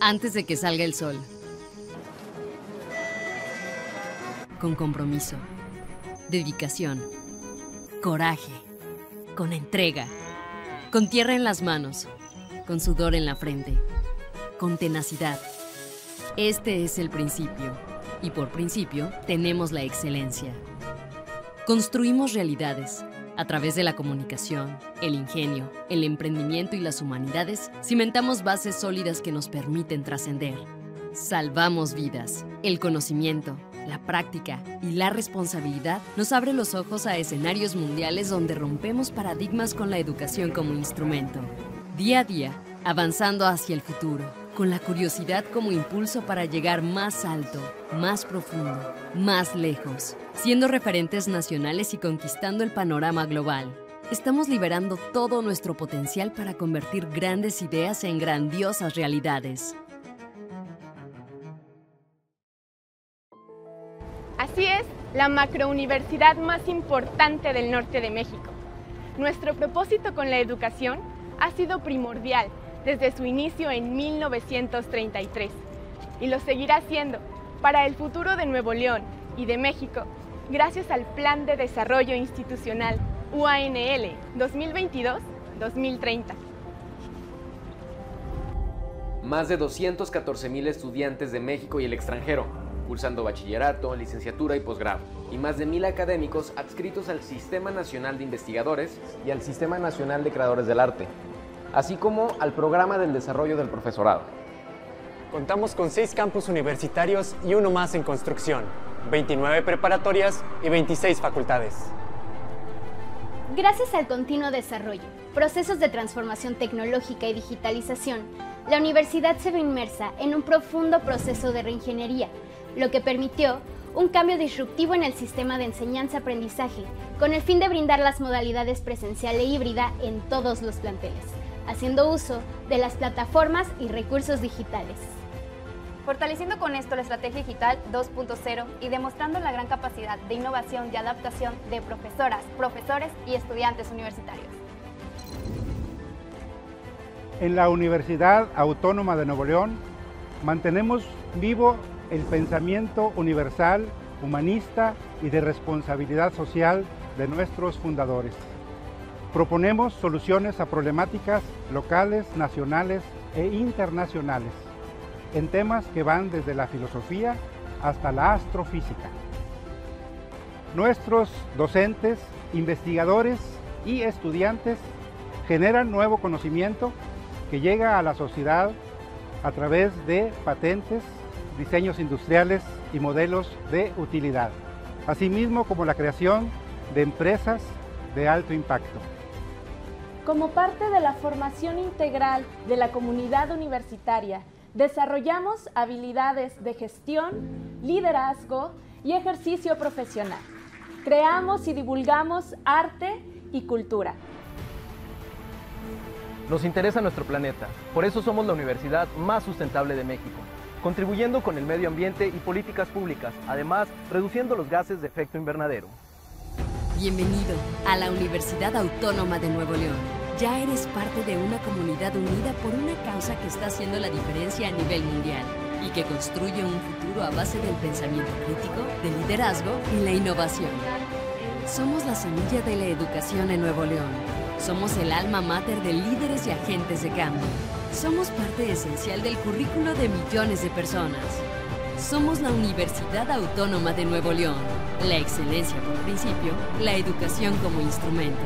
antes de que salga el sol. Con compromiso, dedicación, coraje, con entrega, con tierra en las manos, con sudor en la frente, con tenacidad. Este es el principio, y por principio tenemos la excelencia. Construimos realidades. A través de la comunicación, el ingenio, el emprendimiento y las humanidades, cimentamos bases sólidas que nos permiten trascender. Salvamos vidas. El conocimiento, la práctica y la responsabilidad nos abre los ojos a escenarios mundiales donde rompemos paradigmas con la educación como instrumento. Día a día, avanzando hacia el futuro, con la curiosidad como impulso para llegar más alto, más profundo, más lejos, siendo referentes nacionales y conquistando el panorama global. Estamos liberando todo nuestro potencial para convertir grandes ideas en grandiosas realidades. Así es, la macrouniversidad más importante del norte de México. Nuestro propósito con la educación ha sido primordial desde su inicio en 1933 y lo seguirá siendo para el futuro de Nuevo León y de México gracias al Plan de Desarrollo Institucional UANL 2022-2030. Más de 214.000 estudiantes de México y el extranjero, cursando bachillerato, licenciatura y posgrado, y más de 1.000 académicos adscritos al Sistema Nacional de Investigadores y al Sistema Nacional de Creadores del Arte, así como al Programa del Desarrollo del Profesorado. Contamos con seis campus universitarios y uno más en construcción, 29 preparatorias y 26 facultades. Gracias al continuo desarrollo, procesos de transformación tecnológica y digitalización, la universidad se ve inmersa en un profundo proceso de reingeniería, lo que permitió un cambio disruptivo en el sistema de enseñanza-aprendizaje, con el fin de brindar las modalidades presencial e híbrida en todos los planteles, haciendo uso de las plataformas y recursos digitales fortaleciendo con esto la estrategia digital 2.0 y demostrando la gran capacidad de innovación y adaptación de profesoras, profesores y estudiantes universitarios. En la Universidad Autónoma de Nuevo León mantenemos vivo el pensamiento universal, humanista y de responsabilidad social de nuestros fundadores. Proponemos soluciones a problemáticas locales, nacionales e internacionales en temas que van desde la filosofía hasta la astrofísica. Nuestros docentes, investigadores y estudiantes generan nuevo conocimiento que llega a la sociedad a través de patentes, diseños industriales y modelos de utilidad, asimismo como la creación de empresas de alto impacto. Como parte de la formación integral de la comunidad universitaria Desarrollamos habilidades de gestión, liderazgo y ejercicio profesional. Creamos y divulgamos arte y cultura. Nos interesa nuestro planeta, por eso somos la universidad más sustentable de México, contribuyendo con el medio ambiente y políticas públicas, además reduciendo los gases de efecto invernadero. Bienvenido a la Universidad Autónoma de Nuevo León. Ya eres parte de una comunidad unida por una causa que está haciendo la diferencia a nivel mundial y que construye un futuro a base del pensamiento crítico, del liderazgo y la innovación. Somos la semilla de la educación en Nuevo León. Somos el alma mater de líderes y agentes de cambio. Somos parte esencial del currículo de millones de personas. Somos la Universidad Autónoma de Nuevo León. La excelencia por principio, la educación como instrumento.